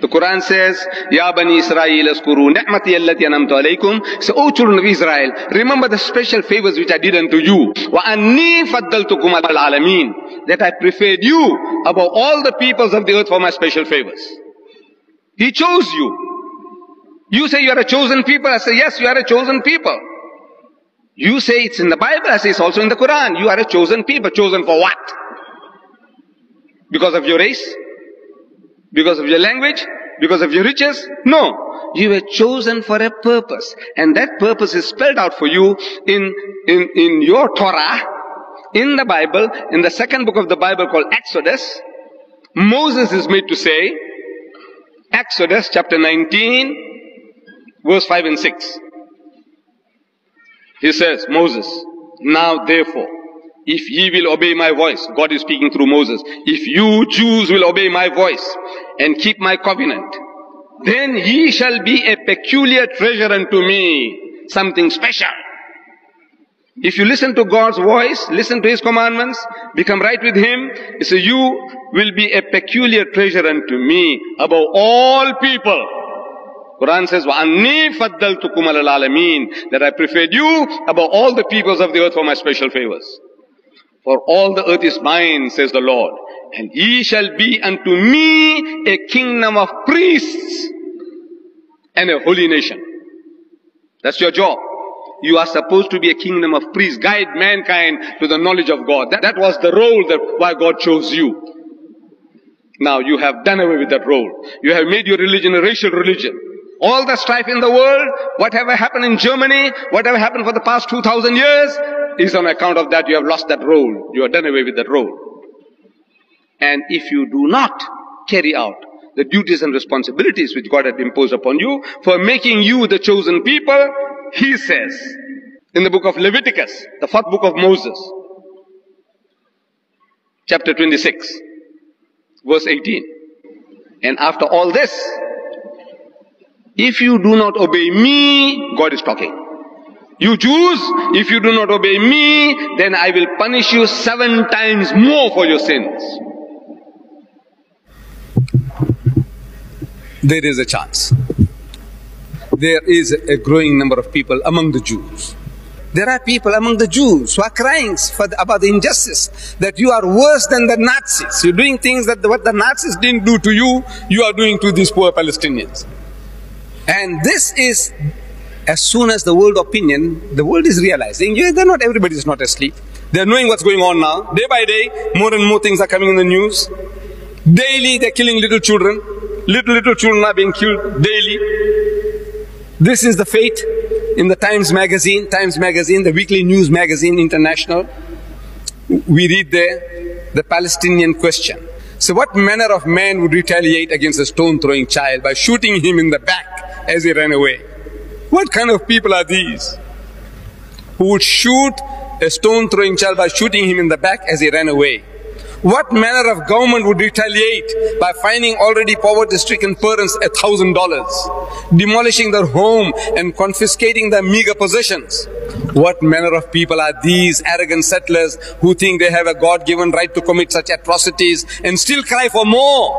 The Quran says, Ya Bani Israel askuru ni'mati allati anamtu alaykum. So, O children of Israel, remember the special favors which I did unto you. Wa anni faddaltukum al alameen. That I preferred you above all the peoples of the earth for my special favors. He chose you. You say you are a chosen people. I say, yes, you are a chosen people. You say it's in the Bible. I say it's also in the Quran. You are a chosen people. Chosen for what? Because of your race? Because of your language? Because of your riches? No. You were chosen for a purpose. And that purpose is spelled out for you in, in, in your Torah, in the Bible, in the second book of the Bible called Exodus. Moses is made to say, Exodus chapter 19, verse 5 and 6. He says, Moses, now therefore, if ye will obey my voice, God is speaking through Moses, if you Jews will obey my voice and keep my covenant, then ye shall be a peculiar treasure unto me, something special. If you listen to God's voice, listen to His commandments, become right with Him, He says, you will be a peculiar treasure unto me above all people. Quran says, وَأَنِّي فَضَّلْتُكُمْ عَلَى الْعَالَمِينَ That I preferred you above all the peoples of the earth for my special favors. For all the earth is mine, says the Lord. And ye shall be unto me a kingdom of priests and a holy nation. That's your job. You are supposed to be a kingdom of priests, guide mankind to the knowledge of God. That, that was the role that why God chose you. Now you have done away with that role. You have made your religion a racial religion. All the strife in the world, whatever happened in Germany, whatever happened for the past 2000 years, is on account of that you have lost that role. You are done away with that role. And if you do not carry out the duties and responsibilities which God had imposed upon you for making you the chosen people, He says in the book of Leviticus, the fourth book of Moses, chapter 26, verse 18. And after all this, if you do not obey me, God is talking. You Jews, if you do not obey me, then I will punish you seven times more for your sins. There is a chance. There is a growing number of people among the Jews. There are people among the Jews who are crying the, about the injustice that you are worse than the Nazis. You're doing things that what the Nazis didn't do to you, you are doing to these poor Palestinians. And this is, as soon as the world opinion, the world is realizing, yeah, they're not, everybody is not asleep. They're knowing what's going on now. Day by day, more and more things are coming in the news. Daily, they're killing little children. Little, little children are being killed daily. This is the fate in the Times Magazine, Times Magazine, the weekly news magazine, international. We read there the Palestinian question. So what manner of man would retaliate against a stone throwing child by shooting him in the back as he ran away. What kind of people are these? Who would shoot a stone throwing child by shooting him in the back as he ran away? What manner of government would retaliate by fining already poverty stricken parents a thousand dollars, demolishing their home and confiscating their meager possessions? What manner of people are these arrogant settlers who think they have a God given right to commit such atrocities and still cry for more?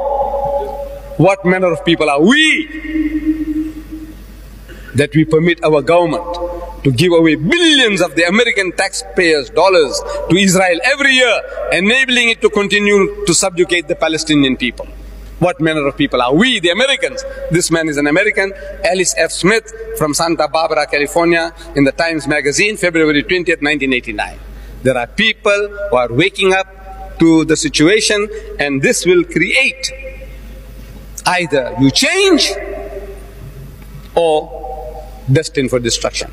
What manner of people are we that we permit our government to give away billions of the American taxpayers' dollars to Israel every year, enabling it to continue to subjugate the Palestinian people. What manner of people are we, the Americans? This man is an American, Alice F. Smith from Santa Barbara, California, in the Times Magazine, February 20th, 1989. There are people who are waking up to the situation and this will create either you change or destined for destruction.